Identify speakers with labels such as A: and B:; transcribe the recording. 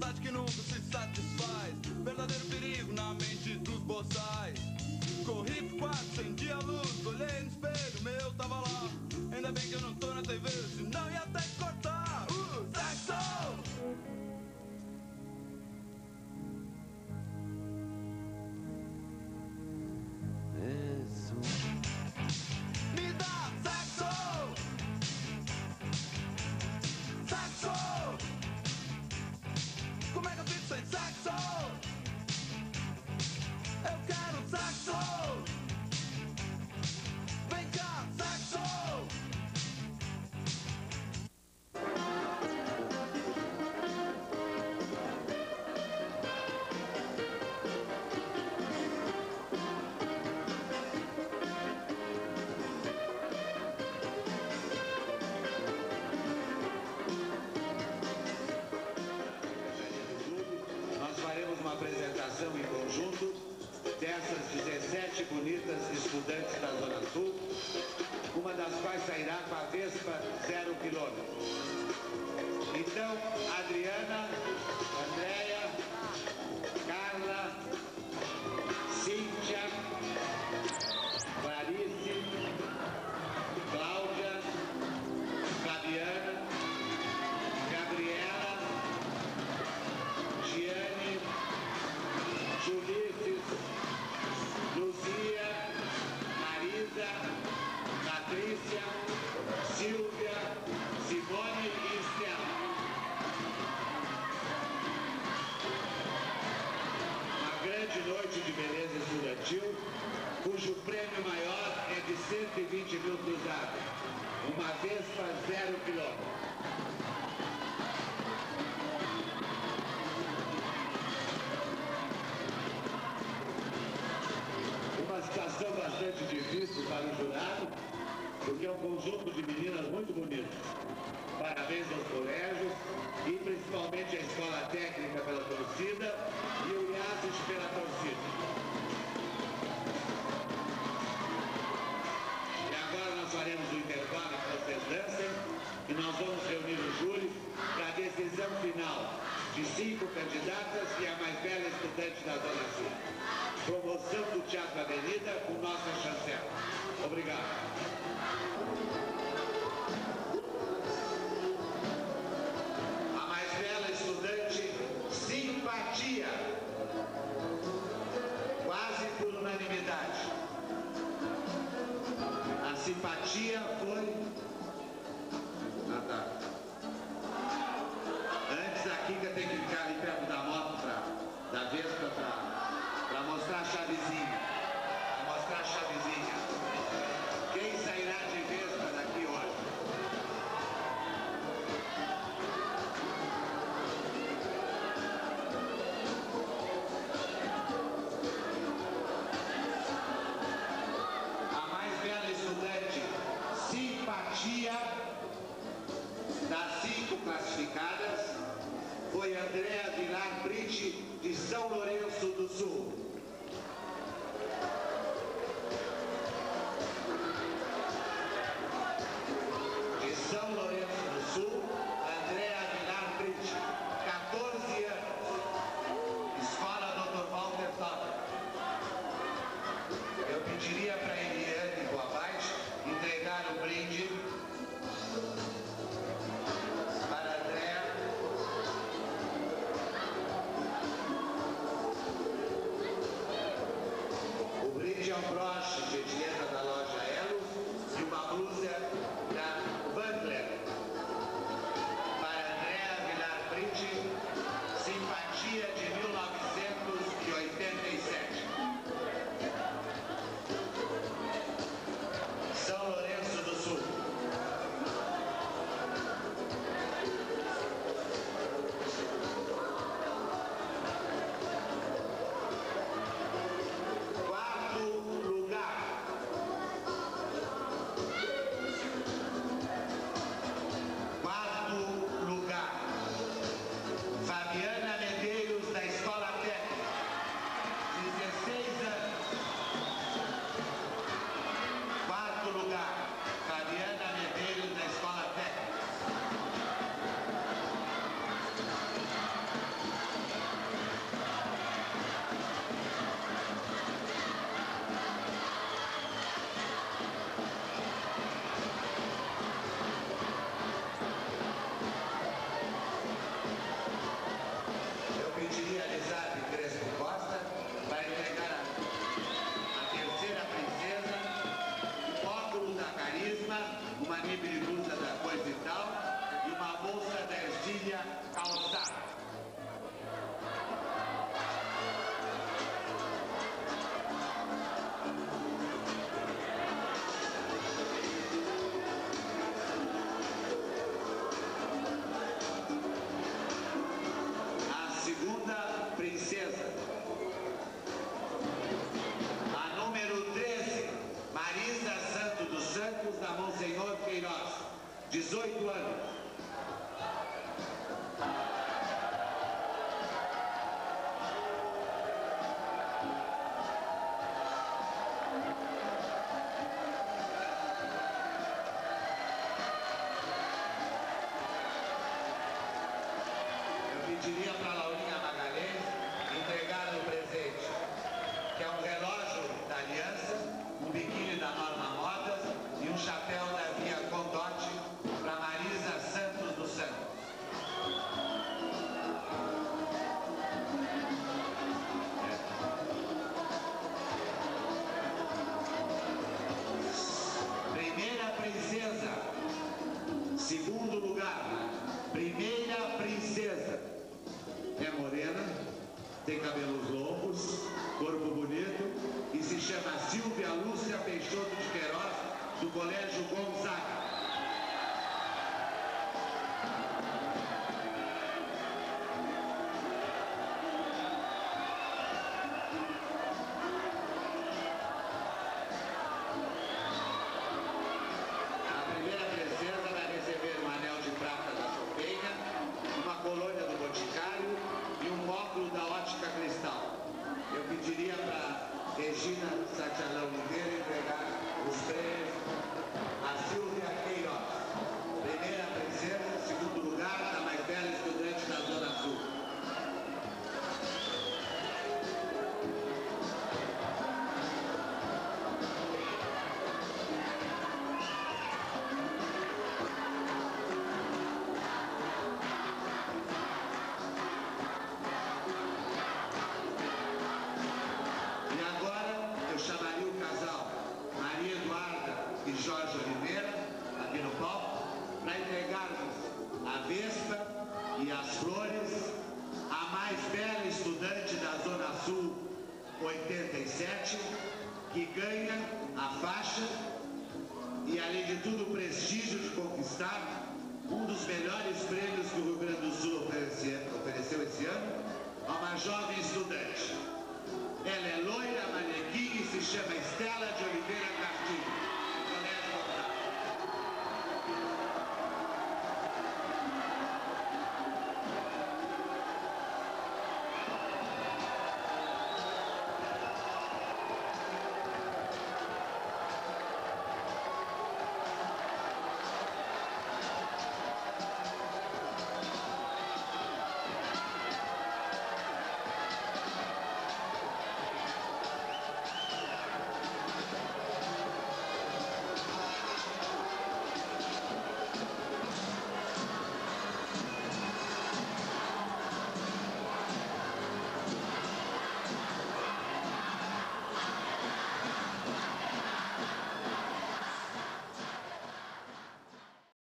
A: vontade que nunca se satisfaz. Verdadeiro perigo na mente dos boçais. Corri pro quarto, acendi a luz, olhei no espelho, meu tava lá. Ainda bem que eu não tô na TV, senão ia até cortar.
B: conjunto dessas 17 bonitas estudantes da Zona Sul, uma das quais sairá com a Vespa zero quilômetro. Então, Adriana, Andréia, de difícil para o jurado, porque é um conjunto de meninas muito bonito. Parabéns aos colégios e principalmente à Escola Técnica pela torcida e o IASIS pela torcida. Obrigado. Eu pediria para Laurinha Magalhães entregar o presente, que é um relógio da Aliança, um biquíni da Norma Modas e um chapéu da Via Condote para Marisa Santos dos Santos. Primeira princesa. Segundo Chopenha, uma colônia do Boticário e um óculos da Ótica Cristal. Eu pediria para Regina Satialão Oliveira entregar os prêmios a Silvia Queiroz. Primeira princesa, segundo lugar, a mais Vespa e as flores. À mais bela estudante da Zona Sul 87, que ganha a faixa e, além de tudo, o prestígio de conquistar um dos melhores prêmios que o Rio Grande do Sul oferece-